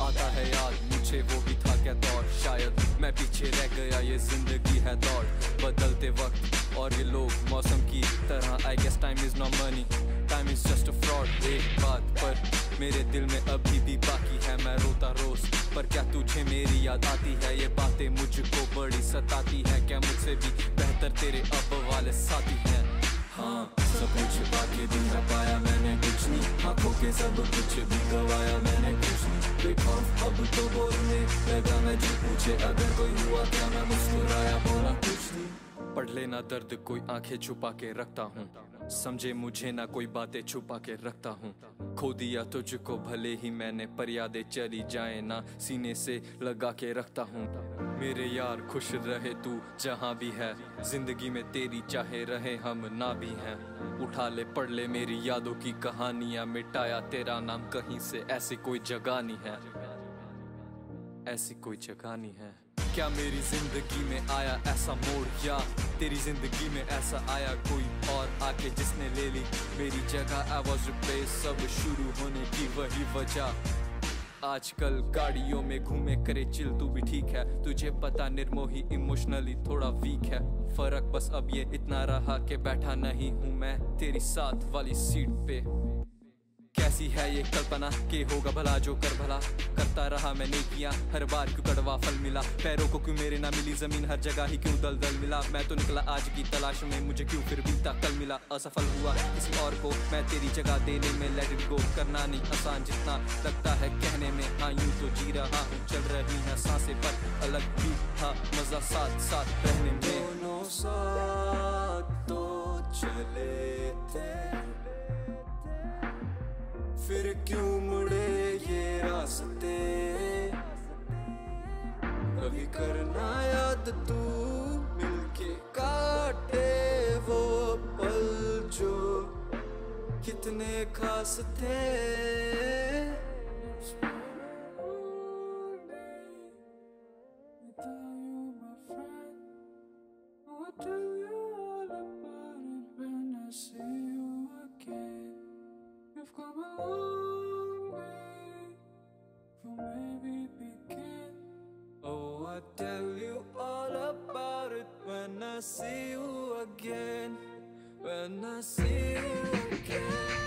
आता है याद, मुझे वो भी था क्या दौर शायद मैं पीछे रह गया, ये ज़िंदगी है दौड़ बदलते वक्त और ये लोग मौसम की तरह I guess time is not money time is just a fraud एक बात पर मेरे दिल में अभी भी बाकी है, मैं रोता रोज। पर क्या तुझे मेरी याद आती है? ये बातें मुझको बड़ी सताती है। क्या मुझसे भी बेहतर तेरे अब वाले साथी हैं? हाँ सब कुछ बाकी भी पाया मैंने कुछ नहीं। आँखों के सब कुछ भी गवाया मैंने कुछ नहीं बेखौफ अब तो बोलने लगा मैं जो पूछे अगर कोई हुआ पढ़ लेना दर्द कोई आँखें छुपा के रखता हूँ। समझे मुझे ना कोई बातें छुपा के रखता हूँ। खो दिया तुझको भले ही मैंने पर यादें चली जाए ना सीने से लगा के रखता हूँ। मेरे यार खुश रहे तू जहाँ भी है। ज़िंदगी में तेरी चाहे रहे हम ना भी हैं। उठा ले, पढ़ ले मेरी यादों की कहानियाँ। मिटाया तेरा नाम कहीं से ऐसी कोई जगह नहीं है। ऐसी कोई जगह नहीं है। क्या मेरी ज़िंदगी में आया ऐसा मोड़? या तेरी ज़िंदगी में ऐसा आया कोई और आके जिसने ले ली मेरी जगह? आई वॉज़ रिप्लेस सब शुरू होने की वही वजह। आजकल गाड़ियों में घूमे करे, चिल, तू भी ठीक है। तुझे पता निर्मोही इमोशनली थोड़ा वीक है। फ़र्क बस अब ये इतना रहा कि बैठा नहीं हूँ मैं तेरी साथ वाली सीट पे। कैसी है ये कल्पना? के होगा भला जो कर भला। करता रहा मैंने किया हर बार क्यों कड़वा फल मिला? पैरों को क्यों मेरे ना मिली ज़मीन? हर जगह ही क्यों दल दल मिला? मैं तो निकला आज की तलाश में, मुझे क्यों फिर बीता कल मिला? असफल हुआ किसी और को, मैं तेरी जगह देने में लेट इट गो करना नहीं आसान जितना लगता है कहने में। हाँ यूँ तो जी रहा हूँ, चल रही है साँसें पर। अलग भी था मज़ा साथ साथ रहने में। फिर क्यों मुड़े ये रास्ते? कभी करना याद तू मिलके काटे वो पल जो कितने खास थे। We've come a long way from. Oh, I'll tell you all about it when I see you again. When I see you again.